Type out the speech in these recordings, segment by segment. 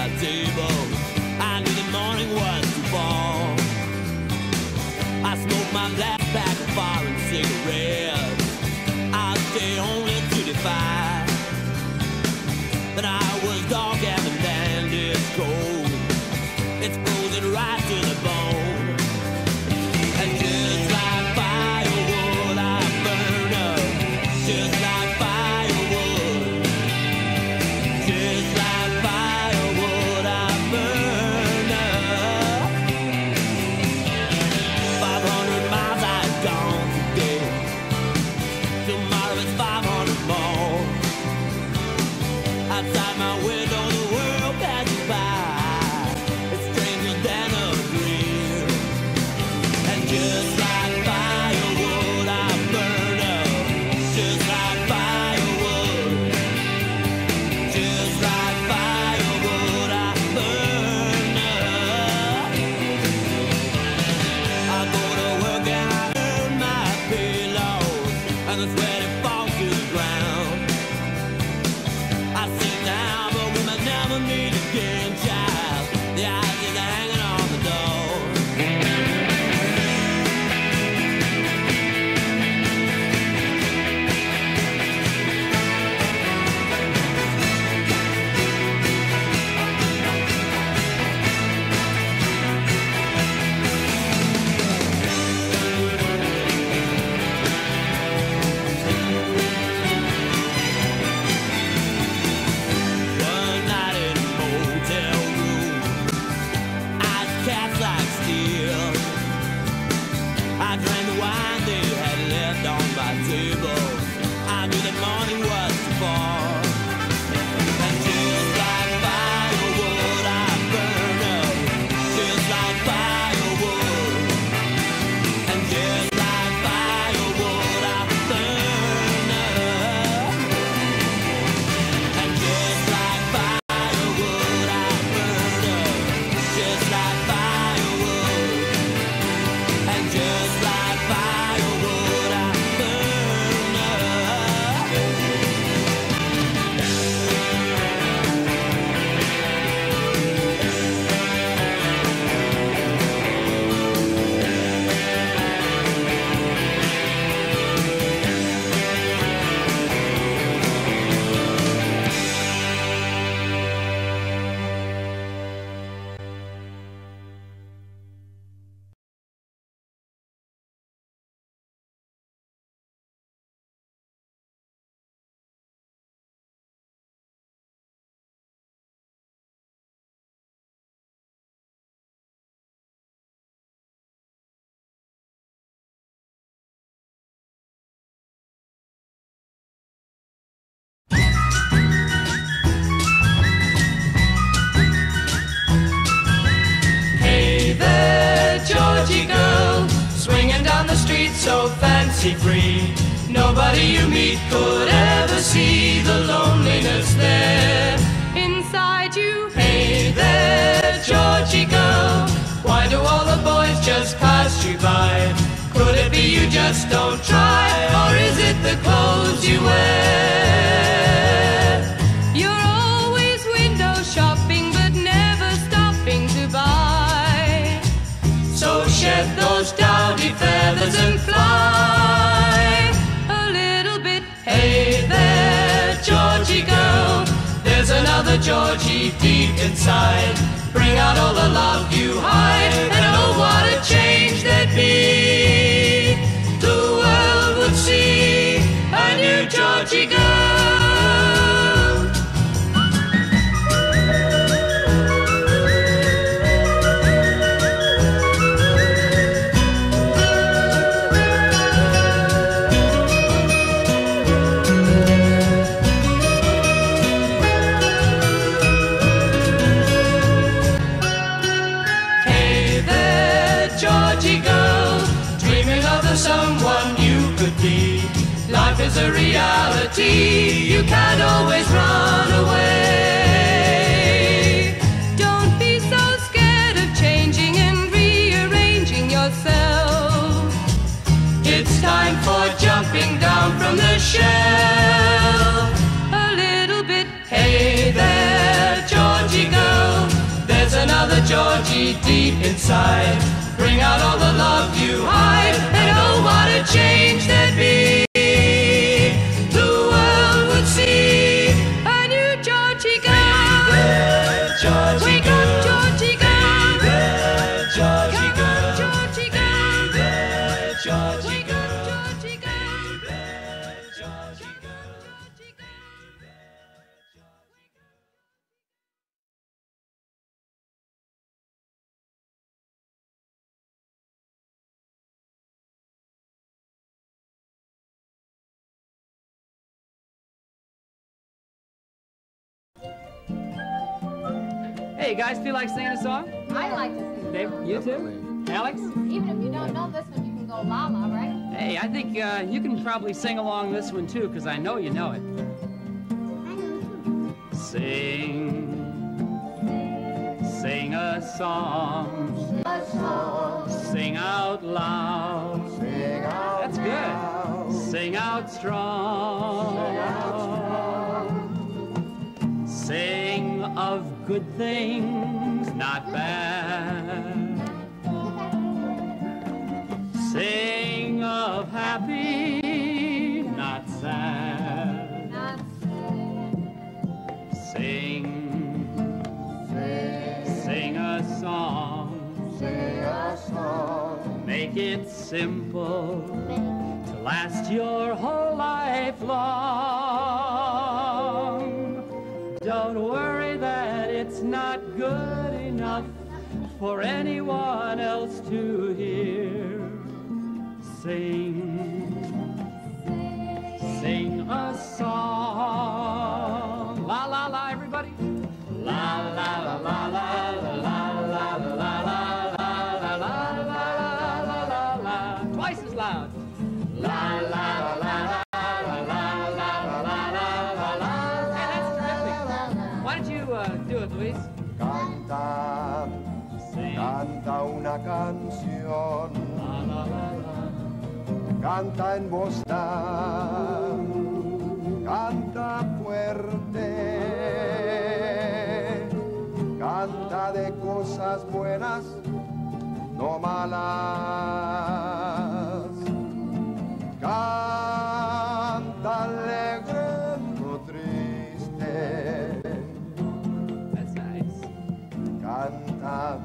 my table. meet again. fancy free. Nobody you meet could ever see the loneliness there inside you. Hey there, Georgy girl, why do all the boys just pass you by? Could it be you just don't try, or is it the clothes you wear? the Georgy deep inside. Bring out all the love you reality. You can't always run away. Don't be so scared of changing and rearranging yourself. It's time for jumping down from the shell. A little bit. Hey there, Georgy girl. There's another Georgy deep inside. Bring out all the love you Hey, you guys feel like singing a song? I like to sing. Dave, you too? Alex? Even if you don't know this one, you can go Lala, right? Hey, I think uh, you can probably sing along this one too, because I know you know it. Sing, sing a song, A song. sing out loud. Sing out That's good. Sing out strong. Sing of good things, not bad. Sing of happy, not sad. Not Sing, sing a song. Sing a song. Make it simple to last your whole life long. Good enough for anyone else to hear. Sing, Canta en voz canta fuerte. Canta de cosas buenas, no malas. Canta alegre, no triste. That's nice. Canta,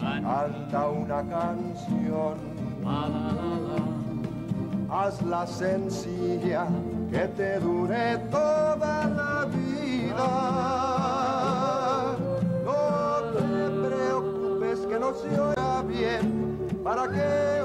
Canta. una canción. La la la. Hazla sencilla, que te dure toda la vida. No te preocupes que no se oiga bien, para que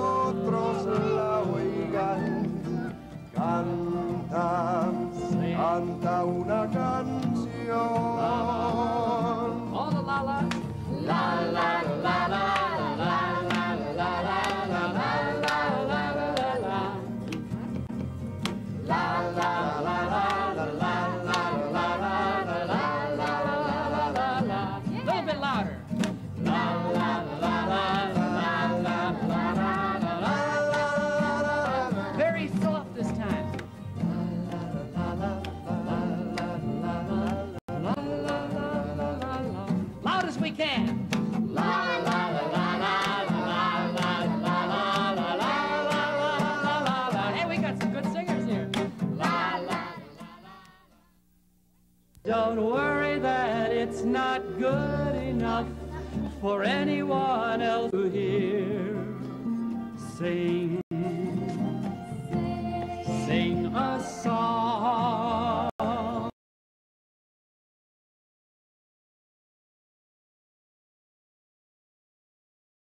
Don't worry that it's not good enough for anyone else to hear.